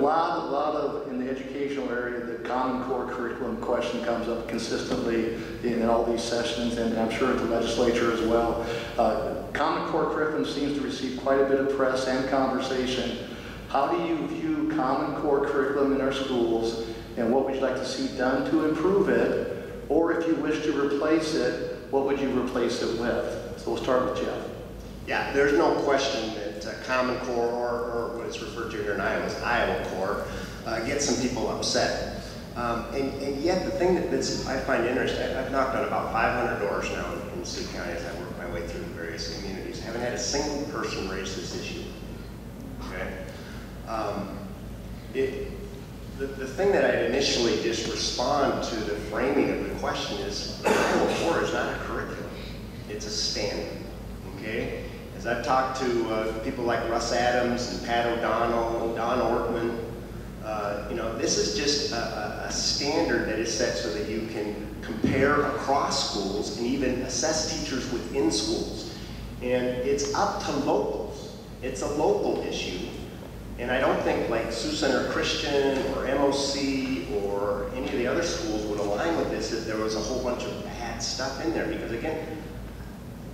lot, a lot of, in the educational area, the Common Core curriculum question comes up consistently in all these sessions, and I'm sure at the legislature as well. Uh, Common Core curriculum seems to receive quite a bit of press and conversation. How do you view Common Core curriculum in our schools, and what would you like to see done to improve it? Or if you wish to replace it, what would you replace it with? So we'll start with Jeff. Yeah, there's no question that uh, Common Core, or, or what is referred to here in Iowa as Iowa Core, uh, gets some people upset. Um, and, and yet the thing that that's, I find interesting, I've knocked on about 500 doors now in, in Sioux County as I work my way through the various communities. I haven't had a single person raise this issue. Okay? Um, it, the, the thing that I'd initially just respond to the framing of the question is Iowa Core is not a curriculum. It's a standard. Okay? As I've talked to uh, people like Russ Adams and Pat O'Donnell and Don Ortman, uh, you know, this is just a, a, a standard that is set so that you can compare across schools and even assess teachers within schools. And it's up to locals. It's a local issue. And I don't think like Sioux Center Christian or MOC or any of the other schools would align with this if there was a whole bunch of bad stuff in there. Because again,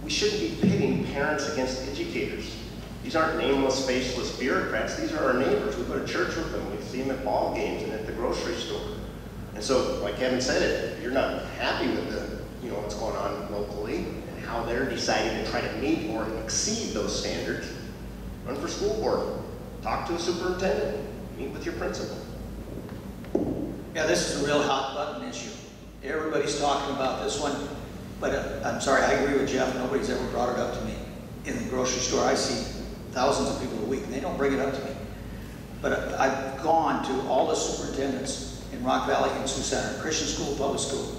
we shouldn't be pitting parents against educators. These aren't nameless, faceless bureaucrats. These are our neighbors. We go to church with them. We see them at ball games and at the grocery store. And so, like Kevin said, if you're not happy with the, you know, what's going on locally and how they're deciding to try to meet or exceed those standards, run for school board. Talk to a superintendent. Meet with your principal. Yeah, this is a real hot button issue. Everybody's talking about this one, but uh, I'm sorry, I agree with Jeff, nobody's ever brought it up to me. In the grocery store, I see thousands of people a week, and they don't bring it up to me. But uh, I've gone to all the superintendents in Rock Valley and Sioux Center, Christian school, public school.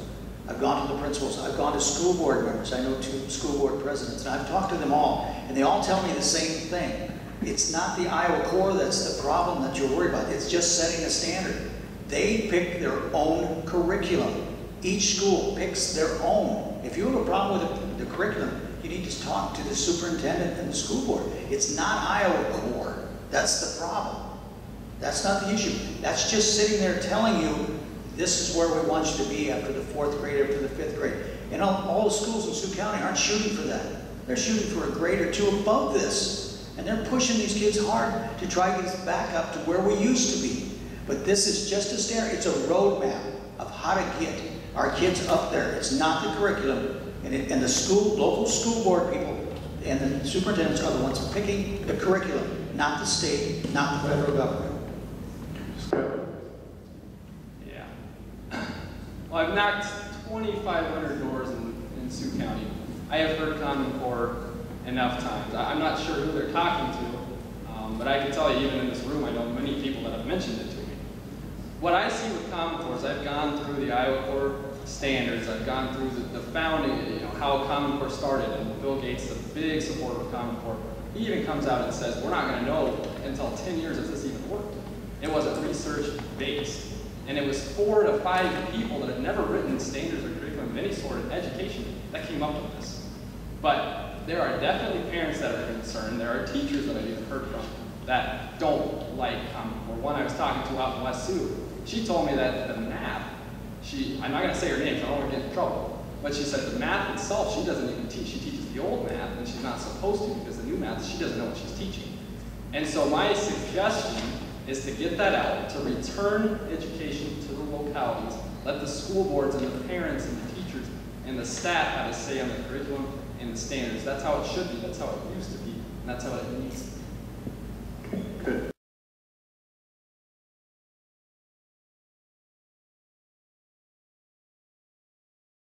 I've gone to the principals, I've gone to school board members, I know two school board presidents, and I've talked to them all, and they all tell me the same thing. It's not the Iowa Core that's the problem that you're worried about, it's just setting a standard. They pick their own curriculum. Each school picks their own. If you have a problem with the, the curriculum, you need to talk to the superintendent and the school board. It's not Iowa Core. That's the problem. That's not the issue. That's just sitting there telling you, this is where we want you to be after the fourth grade, after the fifth grade. And all, all the schools in Sioux County aren't shooting for that. They're shooting for a grade or two above this. And they're pushing these kids hard to try to get us back up to where we used to be. But this is just a standard. It's a roadmap of how to get our kids up there. It's not the curriculum. And, it, and the school, local school board people and the superintendents are the ones picking the curriculum, not the state, not the federal government. Yeah. Well, I've knocked 2,500 doors in, in Sioux County. I have heard Common Core enough times. I, am not sure who they're talking to, um, but I can tell you, even in this room, I know many people that have mentioned it to. What I see with Common Core is I've gone through the Iowa Core standards. I've gone through the, the founding, you know, how Common Core started, and Bill Gates, the big supporter of Common Core. He even comes out and says, we're not going to know until 10 years if this even worked. It wasn't research based. And it was four to five people that had never written standards or curriculum of any sort in education that came up with this. But there are definitely parents that are concerned. There are teachers that I've even heard from that don't like Common Core. One I was talking to out in West Sioux, she told me that the math, she, I'm not going to say her name so I don't want to get in trouble, but she said the math itself, she doesn't even teach. She teaches the old math, and she's not supposed to because the new math, she doesn't know what she's teaching. And so my suggestion is to get that out, to return education to the localities, let the school boards and the parents and the teachers and the staff have a say on the curriculum and the standards. That's how it should be, that's how it used to be, and that's how it needs to be.